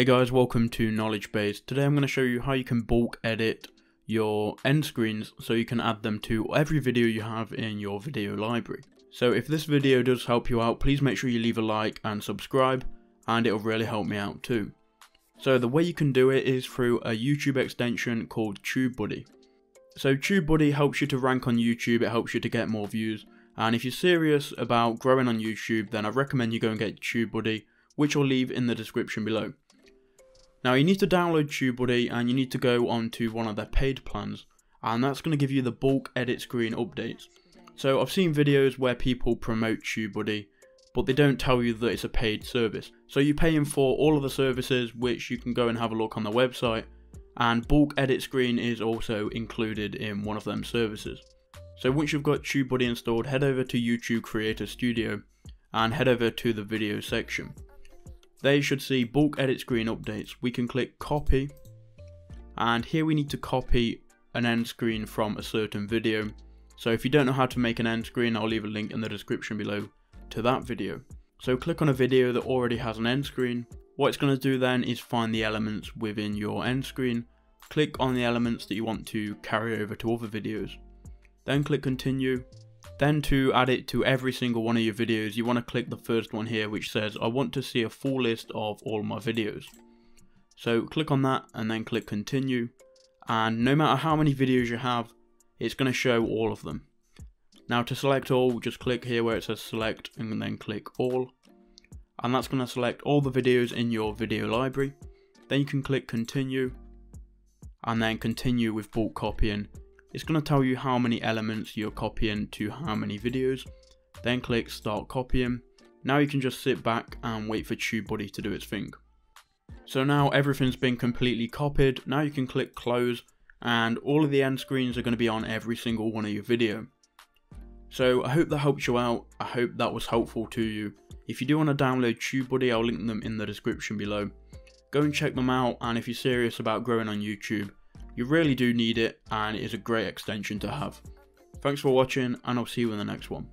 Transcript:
Hey guys, welcome to Knowledge Base. Today I'm going to show you how you can bulk edit your end screens so you can add them to every video you have in your video library. So if this video does help you out, please make sure you leave a like and subscribe and it'll really help me out too. So the way you can do it is through a YouTube extension called TubeBuddy. So TubeBuddy helps you to rank on YouTube, it helps you to get more views and if you're serious about growing on YouTube then I recommend you go and get TubeBuddy which I'll leave in the description below. Now you need to download TubeBuddy and you need to go onto one of their paid plans and that's going to give you the bulk edit screen updates. So I've seen videos where people promote TubeBuddy but they don't tell you that it's a paid service. So you're paying for all of the services which you can go and have a look on the website and bulk edit screen is also included in one of them services. So once you've got TubeBuddy installed, head over to YouTube Creator Studio and head over to the video section. There you should see bulk edit screen updates. We can click copy and here we need to copy an end screen from a certain video. So if you don't know how to make an end screen, I'll leave a link in the description below to that video. So click on a video that already has an end screen. What it's going to do then is find the elements within your end screen. Click on the elements that you want to carry over to other videos. Then click continue then to add it to every single one of your videos, you want to click the first one here which says I want to see a full list of all my videos. So click on that and then click continue and no matter how many videos you have, it's going to show all of them. Now to select all, just click here where it says select and then click all. And that's going to select all the videos in your video library. Then you can click continue and then continue with bulk copying it's going to tell you how many elements you're copying to how many videos. Then click start copying. Now you can just sit back and wait for TubeBuddy to do its thing. So now everything's been completely copied. Now you can click close and all of the end screens are going to be on every single one of your video. So I hope that helped you out. I hope that was helpful to you. If you do want to download TubeBuddy, I'll link them in the description below. Go and check them out and if you're serious about growing on YouTube, you really do need it and it is a great extension to have. Thanks for watching and I'll see you in the next one.